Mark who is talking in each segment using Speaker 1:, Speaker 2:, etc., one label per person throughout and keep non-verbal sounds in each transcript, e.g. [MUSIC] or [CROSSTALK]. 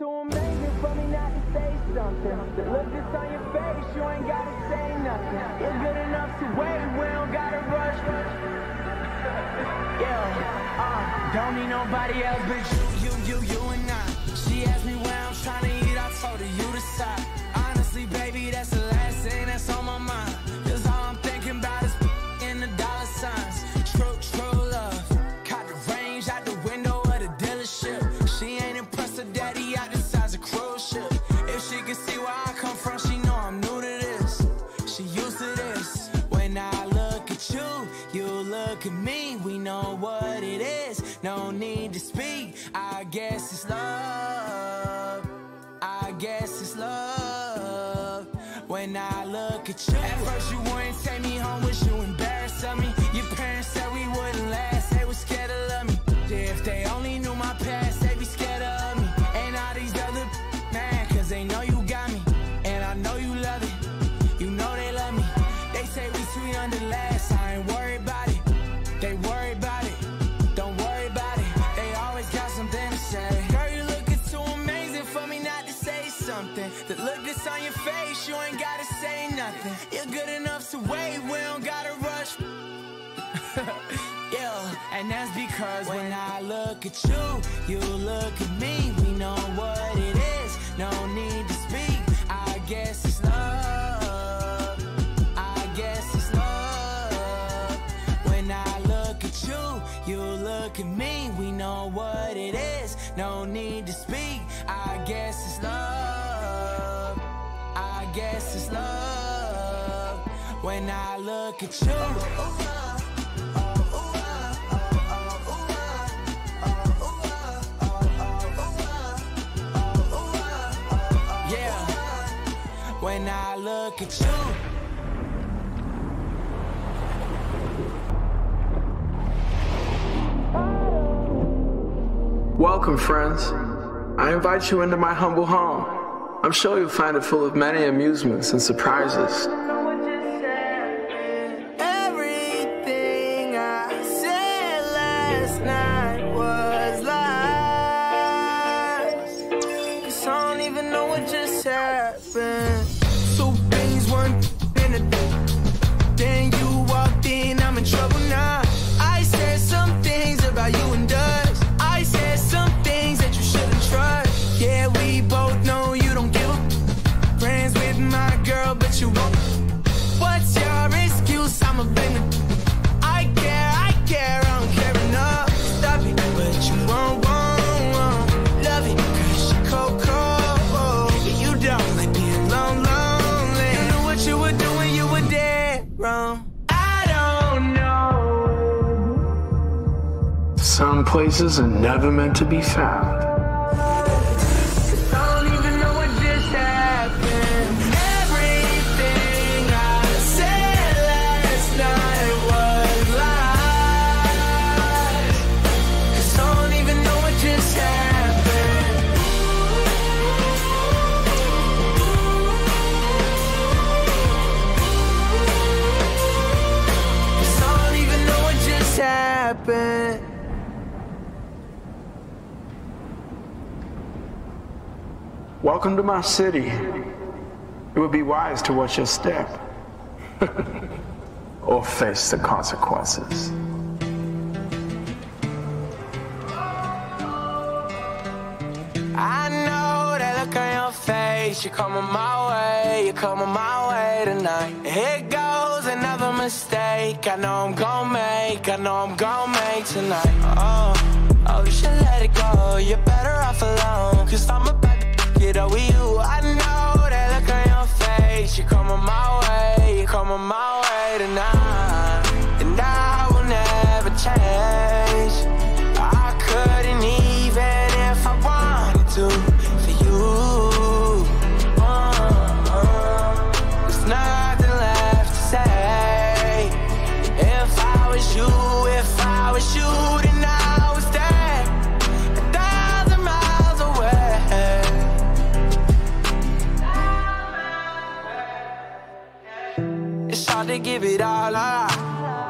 Speaker 1: too amazing for me not to say something. The look that's on your face, you ain't gotta say nothing. You're good enough to wait, we don't gotta rush. Yeah, [LAUGHS] uh, don't need nobody else but you, you, you, you and I. She asked me where I'm trying to eat, I told her you decide. Look at me. We know what it is. No need to speak. I guess it's love. I guess it's love. When I look at you, at first you wouldn't take me home, wish you embarrassed of me. Your parents said we wouldn't last, they was scared of love me. If they only knew my past, they'd be scared of me. And all these other man, cause they know you nothing. [LAUGHS] You're good enough to wait, we don't gotta rush. [LAUGHS] yeah, and that's because when I look at you, you look at me. We know what it is, no need to speak. I guess it's love. I guess it's love. When I look at you, you look at me. We know what it is, no need to speak. I guess it's love. When I look at you. Yeah, when I look at you.
Speaker 2: Welcome, friends. I invite you into my humble home. I'm sure you'll find it full of many amusements and surprises.
Speaker 1: Some
Speaker 2: places are never meant to be found. Welcome to my city. It would be wise to watch your step [LAUGHS] or face the consequences.
Speaker 1: I know that look on your face. You're coming my way, you're coming my way tonight. Here goes another mistake. I know I'm gonna make, I know I'm gonna make tonight. Oh, oh, you should let it go. You're better off alone. Get over you. I know that look on your face. You're coming my way, you're coming my way tonight. And I will never change. I couldn't even if I wanted to for you. Uh, uh, there's nothing left to say. If I was you, if I was you, up.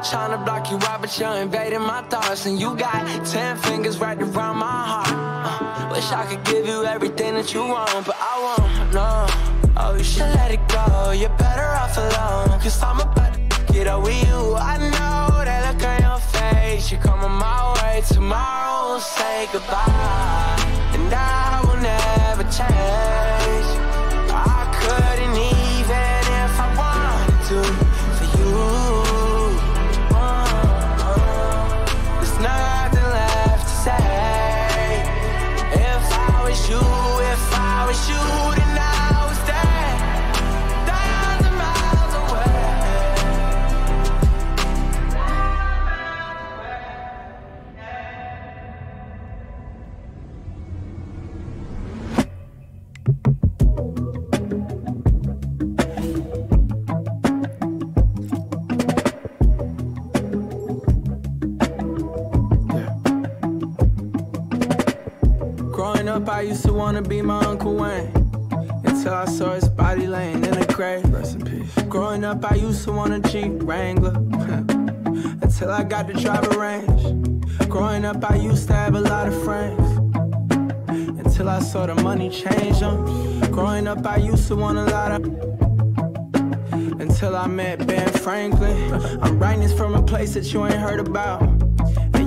Speaker 3: trying to block you out, but you're invading my thoughts. And you got ten fingers wrapped around my heart. Uh, wish I could give you everything that you want, but I won't, no. Oh, you should let it go. You're better off alone. Cause I'm about to get over you. I know that look on your face. You're coming my way. Tomorrow say goodbye. I
Speaker 1: used to wanna be my Uncle Wayne. Until I saw his body laying in a grave. Rest in peace. Growing up, I used to want a Jeep Wrangler. [LAUGHS] Until I got to drive a range. Growing up, I used to have a lot of friends. Until I saw the money change them. Growing up, I used to want a lot of. Until I met Ben Franklin. I'm writing this from a place that you ain't heard about.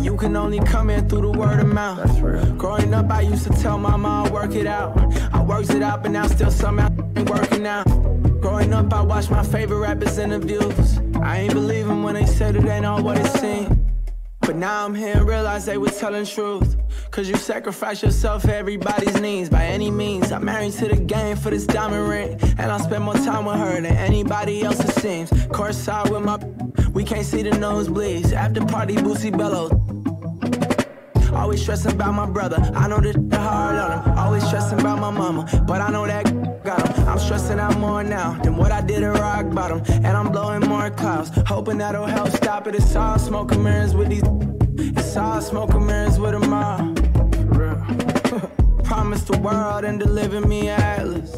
Speaker 1: You can only come in through the word of mouth. That's real. Growing up, I used to tell my mom, work it out. I worked it out, but now still somehow ain't [LAUGHS] working out. Growing up, I watched my favorite rappers' interviews. I ain't believe 'em when they said it ain't all what it seemed. But now I'm here and realize they was telling truth. Cause you sacrifice yourself for everybody's needs by any means. I'm married to the game for this diamond ring. And I spend more time with her than anybody else it seems. Courtside with my [LAUGHS] we can't see the nosebleeds. After party, Boosie bellows. Always stressing about my brother. I know the hard on him. Always stressing about my mama. But I know that got him. I'm stressing out more now than what I did at rock bottom. And I'm blowing more clouds. Hoping that'll help stop it. It's all smoke and mirrors with these. It's all smoke and mirrors with them all. [LAUGHS] Promised the world and deliver me atlas.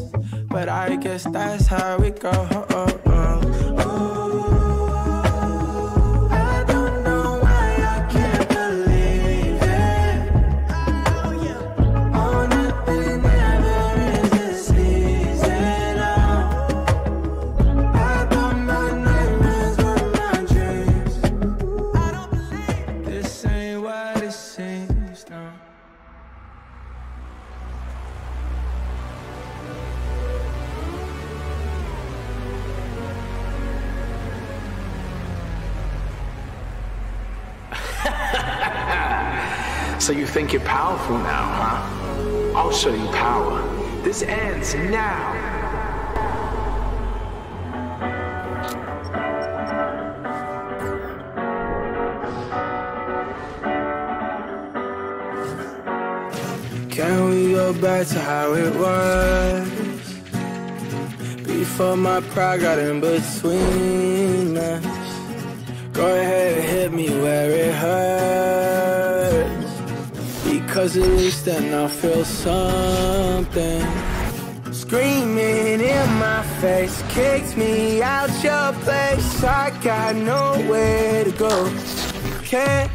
Speaker 1: But I guess that's how it goes. Uh, uh, uh. [LAUGHS]
Speaker 2: So you think you're powerful now, huh? I'll show you power. This ends now.
Speaker 1: Can we go back to how it was? Before my pride got in between us. Go ahead, hit me where it hurts. Because at least then I'll feel something. Screaming in my face, kicks me out your place. I got nowhere to go. Can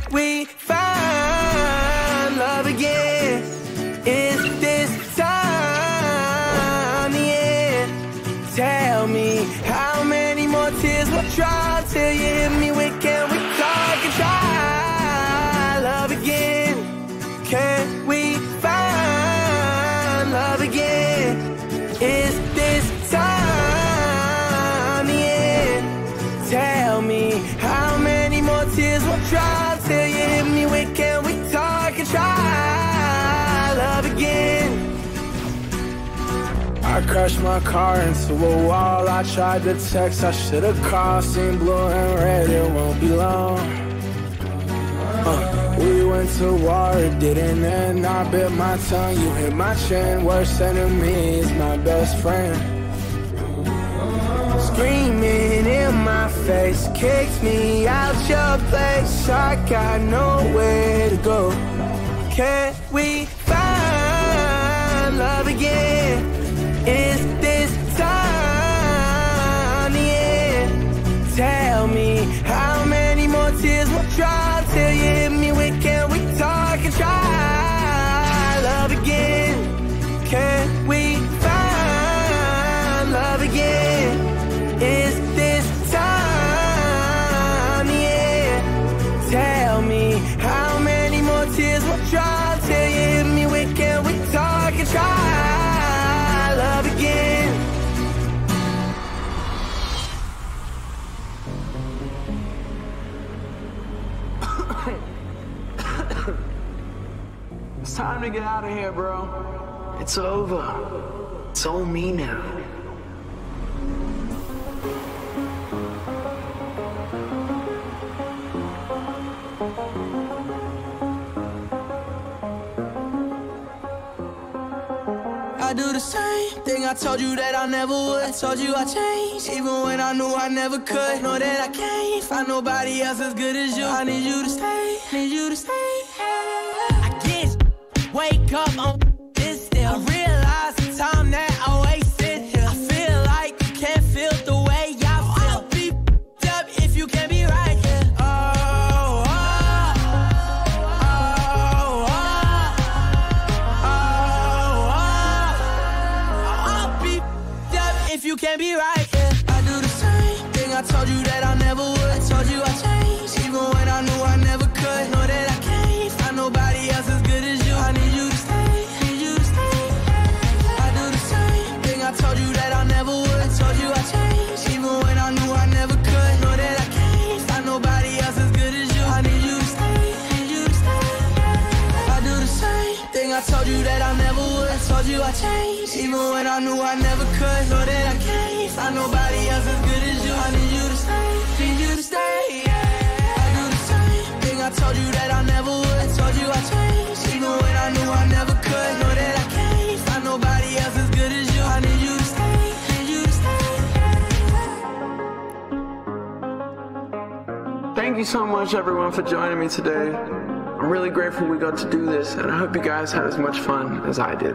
Speaker 1: till you hit me with can we talk and try love again? I crashed my car into a wall. I tried to text, I should've called. Seen blue and red, it won't be long. Uh, we went to war, it didn't end. I bit my tongue, you hit my chin. Worst enemy is my best friend. Screaming in my face, kicks me out your place. I got nowhere to go. Can we find love again? Is this time
Speaker 2: to get out of here, bro. It's over. It's all me now.
Speaker 1: I do the same thing I told you that I never would. I told you I changed, even when I knew I never could. Know that I can't find nobody else as good as you. I need you to stay, need you to stay. Wake up on I knew I never could. Know that I can't find nobody else as good as you. I need you to stay, need you to stay. Yeah. I do the same thing I told you that I never would. I told you I changed, even when I knew I never could. Know that I can't find nobody else as good as you. I need you to stay, need you to stay.
Speaker 2: Thank you so much, everyone, for joining me today. I'm really grateful we got to do this, and I hope you guys had as much fun as I did.